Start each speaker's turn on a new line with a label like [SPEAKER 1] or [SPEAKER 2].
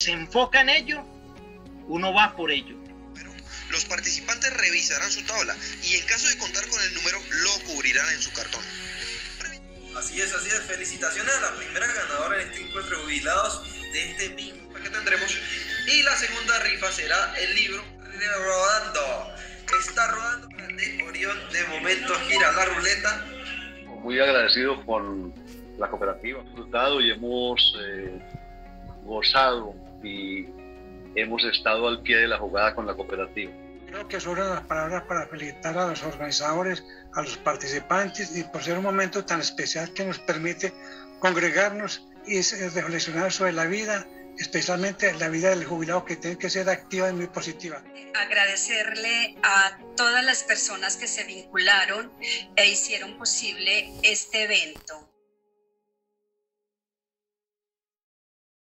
[SPEAKER 1] se enfoca en ello, uno va por ello.
[SPEAKER 2] Los participantes revisarán su tabla y en caso de contar con el número lo cubrirán en su cartón.
[SPEAKER 3] Así es, así es. Felicitaciones a la primera ganadora en este encuentro de jubilados de este bingo que tendremos. Y la segunda rifa será el libro Rodando. Está rodando de Orión. De momento gira la ruleta.
[SPEAKER 4] Muy agradecido con la cooperativa. Hemos disfrutado y hemos eh, gozado y hemos estado al pie de la jugada con la cooperativa.
[SPEAKER 5] Creo que son las palabras para felicitar a los organizadores, a los participantes y por ser un momento tan especial que nos permite congregarnos y reflexionar sobre la vida, especialmente la vida del jubilado que tiene que ser activa y muy positiva.
[SPEAKER 6] Agradecerle a todas las personas que se vincularon e hicieron posible este evento.